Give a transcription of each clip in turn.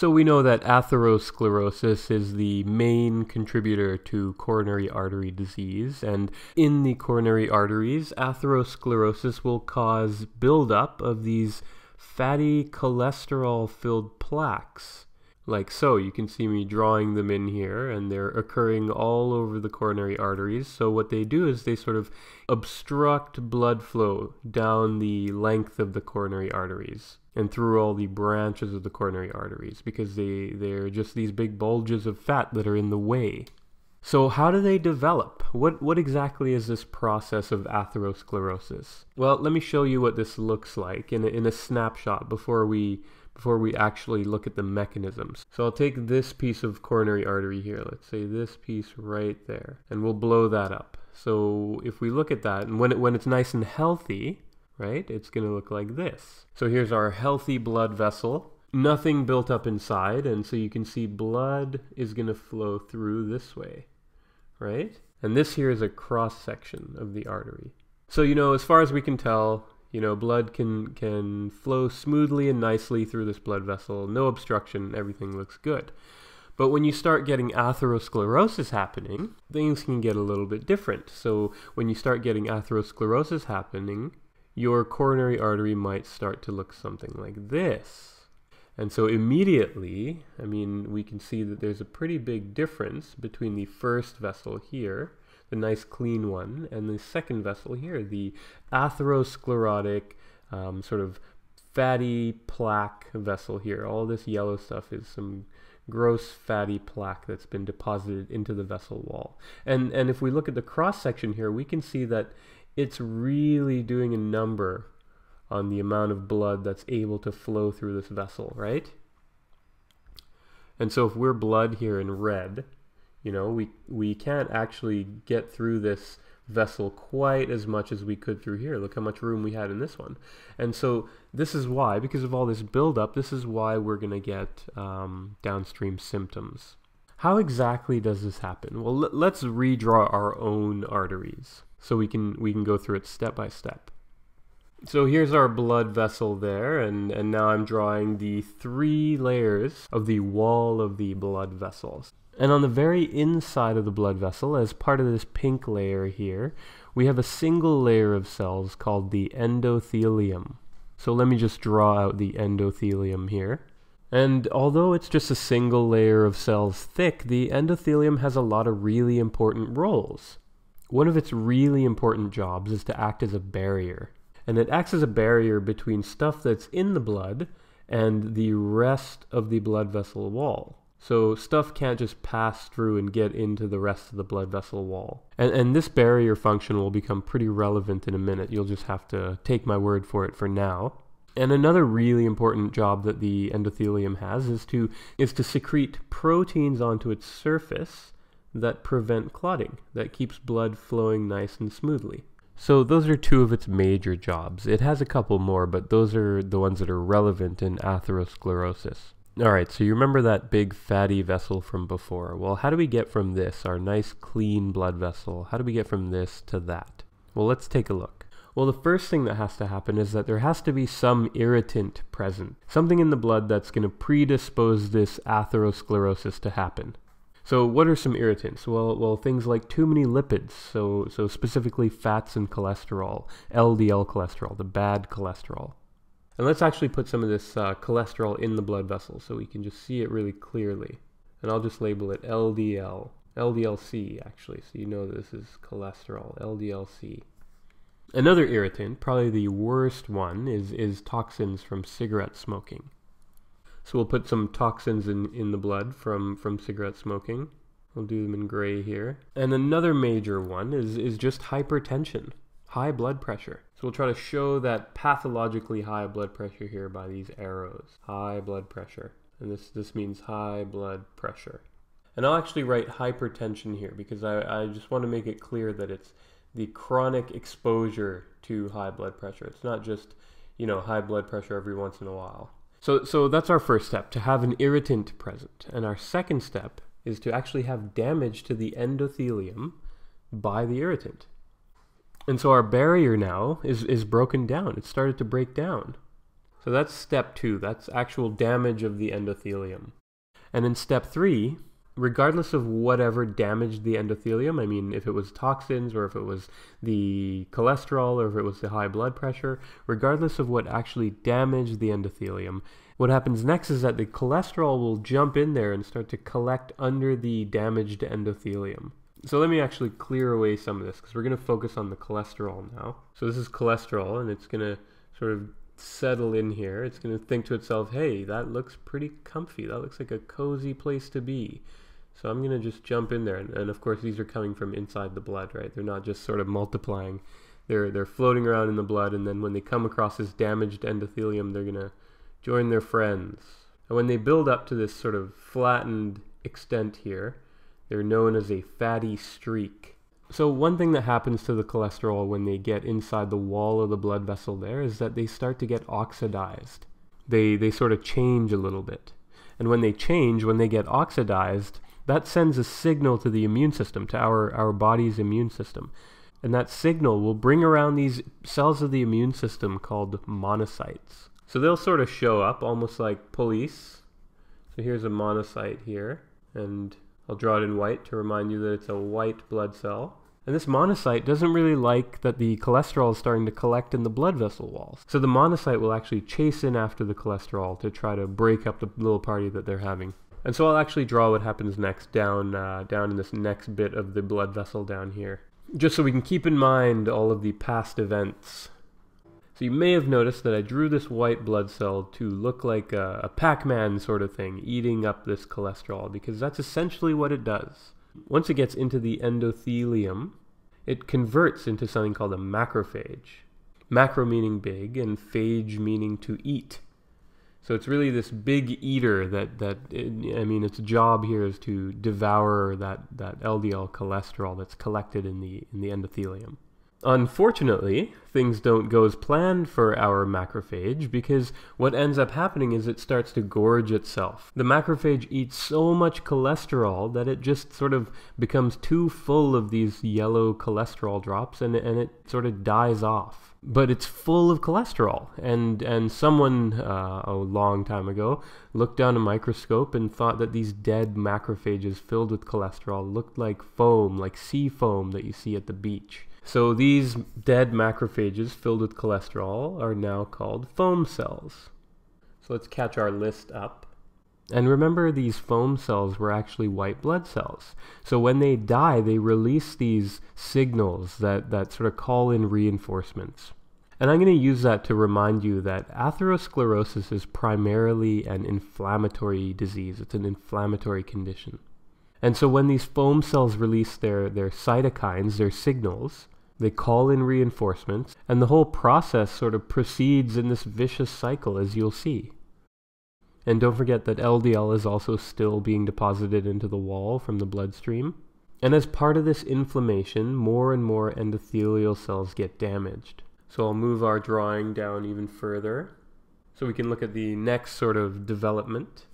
So we know that atherosclerosis is the main contributor to coronary artery disease, and in the coronary arteries, atherosclerosis will cause buildup of these fatty cholesterol-filled plaques like so. You can see me drawing them in here and they're occurring all over the coronary arteries. So what they do is they sort of obstruct blood flow down the length of the coronary arteries and through all the branches of the coronary arteries because they, they're just these big bulges of fat that are in the way. So how do they develop? What, what exactly is this process of atherosclerosis? Well, let me show you what this looks like in a, in a snapshot before we before we actually look at the mechanisms. So I'll take this piece of coronary artery here, let's say this piece right there, and we'll blow that up. So if we look at that, and when, it, when it's nice and healthy, right, it's going to look like this. So here's our healthy blood vessel, nothing built up inside, and so you can see blood is going to flow through this way, right? And this here is a cross section of the artery. So, you know, as far as we can tell, you know, blood can, can flow smoothly and nicely through this blood vessel, no obstruction, everything looks good. But when you start getting atherosclerosis happening, things can get a little bit different. So when you start getting atherosclerosis happening, your coronary artery might start to look something like this. And so immediately, I mean, we can see that there's a pretty big difference between the first vessel here the nice clean one, and the second vessel here, the atherosclerotic um, sort of fatty plaque vessel here. All this yellow stuff is some gross fatty plaque that's been deposited into the vessel wall. And, and if we look at the cross section here, we can see that it's really doing a number on the amount of blood that's able to flow through this vessel, right? And so if we're blood here in red, you know, we, we can't actually get through this vessel quite as much as we could through here. Look how much room we had in this one. And so this is why, because of all this buildup, this is why we're going to get um, downstream symptoms. How exactly does this happen? Well, let's redraw our own arteries so we can, we can go through it step by step. So here's our blood vessel there, and, and now I'm drawing the three layers of the wall of the blood vessels. And on the very inside of the blood vessel, as part of this pink layer here, we have a single layer of cells called the endothelium. So let me just draw out the endothelium here. And although it's just a single layer of cells thick, the endothelium has a lot of really important roles. One of its really important jobs is to act as a barrier. And it acts as a barrier between stuff that's in the blood and the rest of the blood vessel wall. So stuff can't just pass through and get into the rest of the blood vessel wall. And, and this barrier function will become pretty relevant in a minute. You'll just have to take my word for it for now. And another really important job that the endothelium has is to, is to secrete proteins onto its surface that prevent clotting, that keeps blood flowing nice and smoothly. So those are two of its major jobs. It has a couple more, but those are the ones that are relevant in atherosclerosis. Alright, so you remember that big fatty vessel from before. Well, how do we get from this, our nice clean blood vessel, how do we get from this to that? Well, let's take a look. Well, the first thing that has to happen is that there has to be some irritant present. Something in the blood that's going to predispose this atherosclerosis to happen. So what are some irritants? Well, well, things like too many lipids, so, so specifically fats and cholesterol, LDL cholesterol, the bad cholesterol. And let's actually put some of this uh, cholesterol in the blood vessel so we can just see it really clearly. And I'll just label it LDL, LDLC actually, so you know this is cholesterol, LDLC. Another irritant, probably the worst one, is, is toxins from cigarette smoking. So we'll put some toxins in, in the blood from, from cigarette smoking. We'll do them in gray here. And another major one is, is just hypertension high blood pressure. So we'll try to show that pathologically high blood pressure here by these arrows. High blood pressure. And this, this means high blood pressure. And I'll actually write hypertension here because I, I just want to make it clear that it's the chronic exposure to high blood pressure. It's not just, you know, high blood pressure every once in a while. So, so that's our first step, to have an irritant present. And our second step is to actually have damage to the endothelium by the irritant. And so our barrier now is, is broken down. It started to break down. So that's step two. That's actual damage of the endothelium. And in step three, regardless of whatever damaged the endothelium, I mean, if it was toxins or if it was the cholesterol or if it was the high blood pressure, regardless of what actually damaged the endothelium, what happens next is that the cholesterol will jump in there and start to collect under the damaged endothelium. So let me actually clear away some of this because we're going to focus on the cholesterol now. So this is cholesterol and it's going to sort of settle in here. It's going to think to itself, hey, that looks pretty comfy. That looks like a cozy place to be. So I'm going to just jump in there. And, and, of course, these are coming from inside the blood, right? They're not just sort of multiplying. They're, they're floating around in the blood. And then when they come across this damaged endothelium, they're going to join their friends. And when they build up to this sort of flattened extent here, they're known as a fatty streak. So one thing that happens to the cholesterol when they get inside the wall of the blood vessel there is that they start to get oxidized. They, they sort of change a little bit. And when they change, when they get oxidized, that sends a signal to the immune system, to our, our body's immune system. And that signal will bring around these cells of the immune system called monocytes. So they'll sort of show up almost like police. So here's a monocyte here, and I'll draw it in white to remind you that it's a white blood cell. And this monocyte doesn't really like that the cholesterol is starting to collect in the blood vessel walls. So the monocyte will actually chase in after the cholesterol to try to break up the little party that they're having. And so I'll actually draw what happens next down, uh, down in this next bit of the blood vessel down here. Just so we can keep in mind all of the past events. So you may have noticed that I drew this white blood cell to look like a, a Pac-Man sort of thing, eating up this cholesterol, because that's essentially what it does. Once it gets into the endothelium, it converts into something called a macrophage. Macro meaning big and phage meaning to eat. So it's really this big eater that, that I mean, its job here is to devour that, that LDL cholesterol that's collected in the, in the endothelium. Unfortunately, things don't go as planned for our macrophage because what ends up happening is it starts to gorge itself. The macrophage eats so much cholesterol that it just sort of becomes too full of these yellow cholesterol drops and, and it sort of dies off. But it's full of cholesterol, and and someone uh, a long time ago looked down a microscope and thought that these dead macrophages filled with cholesterol looked like foam, like sea foam that you see at the beach. So these dead macrophages filled with cholesterol are now called foam cells. So let's catch our list up. And remember, these foam cells were actually white blood cells. So when they die, they release these signals that, that sort of call in reinforcements. And I'm going to use that to remind you that atherosclerosis is primarily an inflammatory disease. It's an inflammatory condition. And so when these foam cells release their, their cytokines, their signals, they call in reinforcements, and the whole process sort of proceeds in this vicious cycle, as you'll see. And don't forget that LDL is also still being deposited into the wall from the bloodstream. And as part of this inflammation, more and more endothelial cells get damaged. So I'll move our drawing down even further so we can look at the next sort of development.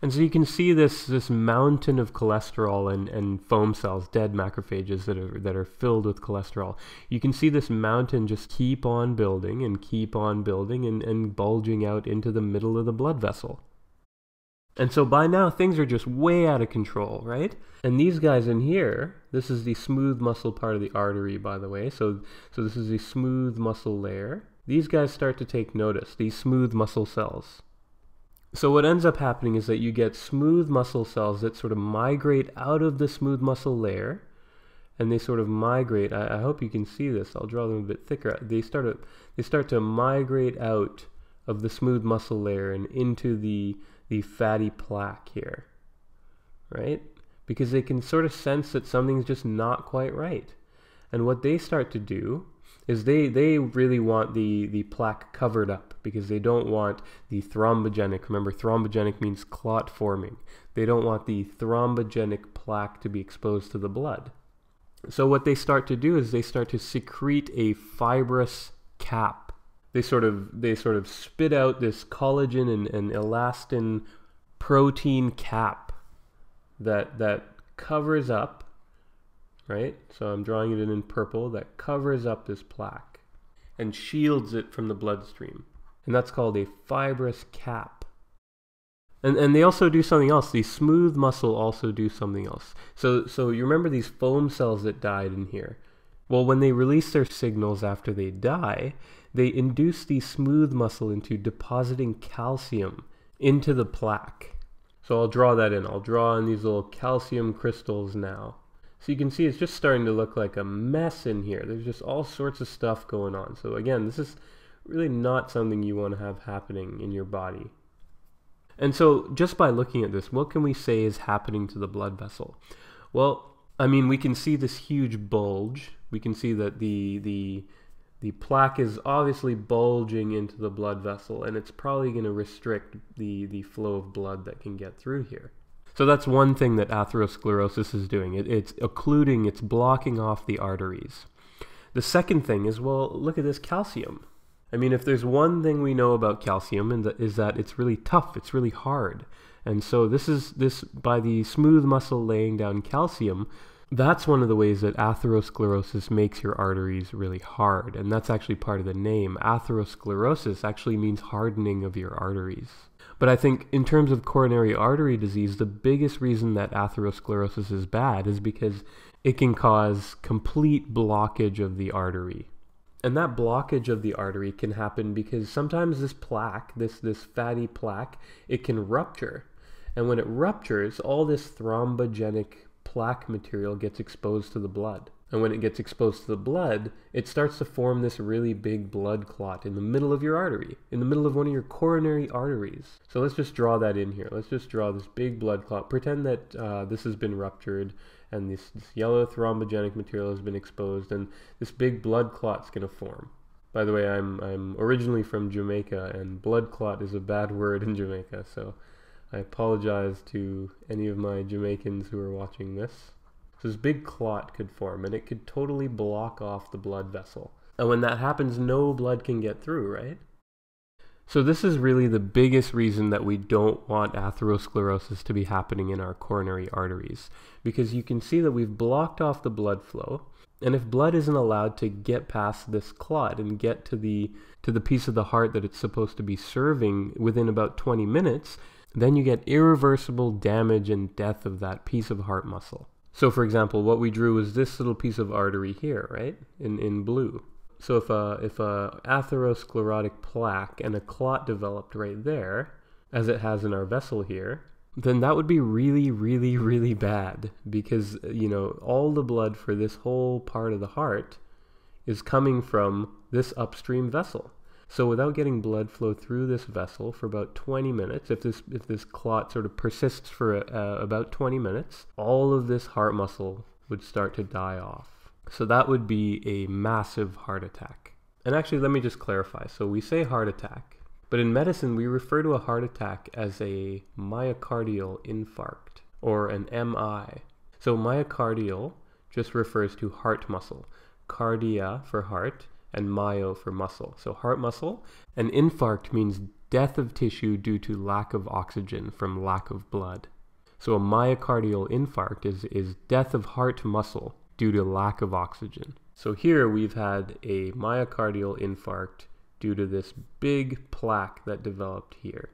And so you can see this this mountain of cholesterol and, and foam cells, dead macrophages that are that are filled with cholesterol. You can see this mountain just keep on building and keep on building and, and bulging out into the middle of the blood vessel. And so by now things are just way out of control, right? And these guys in here, this is the smooth muscle part of the artery, by the way. So so this is the smooth muscle layer. These guys start to take notice, these smooth muscle cells. So what ends up happening is that you get smooth muscle cells that sort of migrate out of the smooth muscle layer and they sort of migrate. I, I, hope you can see this. I'll draw them a bit thicker. They start to, they start to migrate out of the smooth muscle layer and into the the fatty plaque here, right? Because they can sort of sense that something's just not quite right. And what they start to do is they, they really want the, the plaque covered up because they don't want the thrombogenic, remember thrombogenic means clot forming. They don't want the thrombogenic plaque to be exposed to the blood. So what they start to do is they start to secrete a fibrous cap. They sort of they sort of spit out this collagen and, and elastin protein cap that that covers up right? So I'm drawing it in purple that covers up this plaque and shields it from the bloodstream. and that's called a fibrous cap. And, and they also do something else. The smooth muscle also do something else. So, so you remember these foam cells that died in here? Well, when they release their signals after they die, they induce the smooth muscle into depositing calcium into the plaque. So I'll draw that in. I'll draw in these little calcium crystals now. So you can see it's just starting to look like a mess in here. There's just all sorts of stuff going on. So again, this is really not something you want to have happening in your body. And so just by looking at this, what can we say is happening to the blood vessel? Well, I mean, we can see this huge bulge. We can see that the, the, the plaque is obviously bulging into the blood vessel, and it's probably going to restrict the, the flow of blood that can get through here. So that's one thing that atherosclerosis is doing. It, it's occluding, it's blocking off the arteries. The second thing is, well, look at this calcium. I mean, if there's one thing we know about calcium, and is that it's really tough, it's really hard. And so this is this by the smooth muscle laying down calcium. That's one of the ways that atherosclerosis makes your arteries really hard, and that's actually part of the name. Atherosclerosis actually means hardening of your arteries. But I think in terms of coronary artery disease, the biggest reason that atherosclerosis is bad is because it can cause complete blockage of the artery. And that blockage of the artery can happen because sometimes this plaque, this, this fatty plaque, it can rupture. And when it ruptures, all this thrombogenic plaque material gets exposed to the blood. And when it gets exposed to the blood, it starts to form this really big blood clot in the middle of your artery, in the middle of one of your coronary arteries. So let's just draw that in here. Let's just draw this big blood clot. Pretend that uh, this has been ruptured and this, this yellow thrombogenic material has been exposed and this big blood clot's going to form. By the way, I'm, I'm originally from Jamaica and blood clot is a bad word in Jamaica, so I apologize to any of my Jamaicans who are watching this. So this big clot could form and it could totally block off the blood vessel. And when that happens, no blood can get through, right? So this is really the biggest reason that we don't want atherosclerosis to be happening in our coronary arteries because you can see that we've blocked off the blood flow and if blood isn't allowed to get past this clot and get to the to the piece of the heart that it's supposed to be serving within about 20 minutes, then you get irreversible damage and death of that piece of heart muscle. So for example, what we drew was this little piece of artery here, right? In, in blue. So if a, if a atherosclerotic plaque and a clot developed right there, as it has in our vessel here, then that would be really, really, really bad because, you know, all the blood for this whole part of the heart is coming from this upstream vessel. So without getting blood flow through this vessel for about 20 minutes, if this if this clot sort of persists for uh, about 20 minutes, all of this heart muscle would start to die off. So that would be a massive heart attack. And actually, let me just clarify. So we say heart attack, but in medicine we refer to a heart attack as a myocardial infarct or an MI. So myocardial just refers to heart muscle, cardia for heart, and myo for muscle. So heart muscle. An infarct means death of tissue due to lack of oxygen from lack of blood. So a myocardial infarct is, is death of heart muscle due to lack of oxygen. So here we've had a myocardial infarct due to this big plaque that developed here.